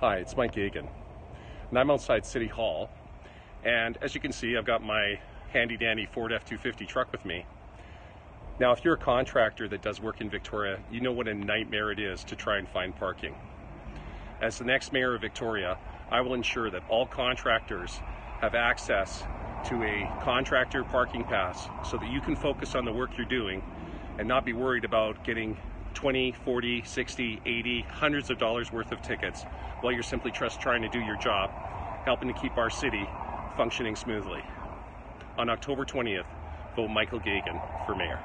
Hi, it's Mike Geoghegan, and I'm outside City Hall. And as you can see, I've got my handy dandy Ford F-250 truck with me. Now, if you're a contractor that does work in Victoria, you know what a nightmare it is to try and find parking. As the next mayor of Victoria, I will ensure that all contractors have access to a contractor parking pass so that you can focus on the work you're doing and not be worried about getting 20, 40, 60, 80, hundreds of dollars worth of tickets while you're simply just trying to do your job, helping to keep our city functioning smoothly. On October 20th, vote Michael Geoghegan for mayor.